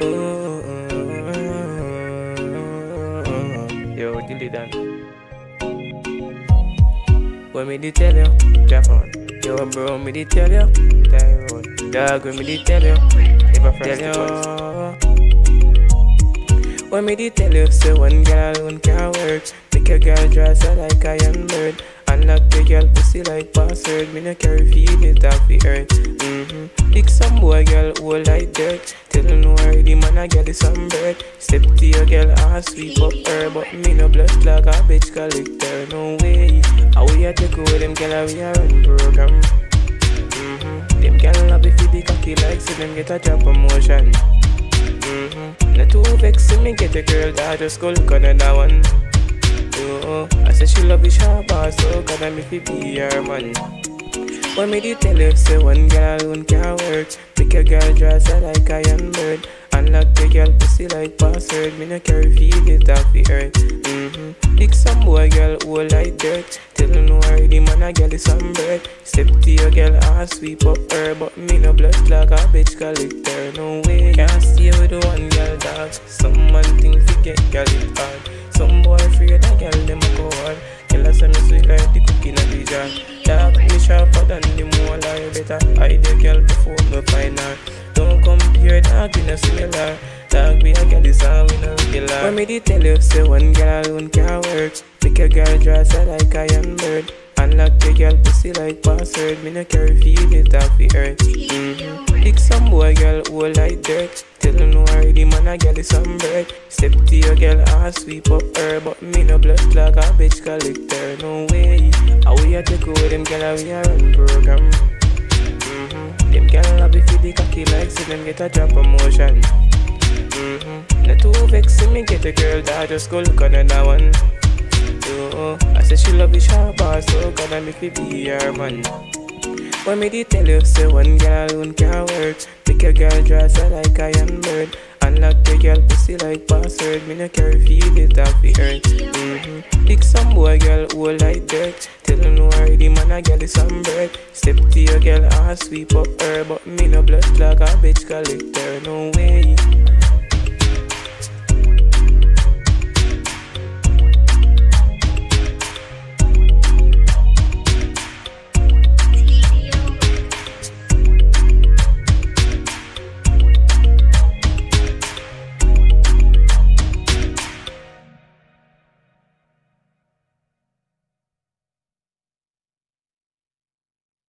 Yo, Dilly Dan. When me did tell you, on. Yo, bro, me did tell you, Tyrone. Dog, when me did tell you, never tell you. When me did tell you, say one girl alone can work. Make a girl dress like iron bird. Unlock the girl pussy like password. Me no carry feelings off the earth. Mm-hmm. Pick some boy girl who like dirt. Tell no worry, man a girl is some bird. Step to your girl and sweep up her, but me no blood like a bitch collector. No way. How we a take away them girl we a run program. Mm-hmm. Them girl love if the cocky like so them get a job promotion. Mm-hmm. Not too vex me get a girl that just go look on that one. Oh, I said she love the sharp ass, so God I me fi be her man. When me you tell you, say one girl alone can't work. Make a girl dress her like iron bird. Unlock the girl pussy like password. Me no carry feelings off the earth. Mm-hmm. Pick some boy girl who like dirt. Tell her no the man a girl is some bird. Step to your girl and sweep up her, but me no blood like a bitch collector. No way, can't stay with one girl dog. Some man think fi get girl it hard. Some boy afraid a girl them a go hard. Girl a me sweet like the cookie in the jar. Dog me sharper than the mole. I better hide the girl before me find her. Don't compare dog in a similar. Dog be a girl is all we no regular. When me did tell you say one girl alone can work. Make a girl dress like iron bird. Unlock the girl pussy like password. Me no carry feelings off the earth. Mm-hmm. Pick some boy girl who like dirt. Tell her no the man girl is some bird. Step to your girl and sweep up her, but me no blood like a bitch collector. No way. I will take away them girl we a run program. Mm-hmm. Them girl love if the cocky like so them get a job promotion. Mm-hmm. Not too vex me get a girl that just go look on that one. Love the sharp ass, so God I make me be her man. When me did tell you, say one girl alone can't work. Make a girl dress her like iron bird. Unlock the girl pussy like password. Me no carry feelings off the earth. Mm-hmm. Pick some boy girl who like dirt. Tell her no the man a girl is some bird. Step to your girl and sweep up her, but me no blood like a bitch collector. No way.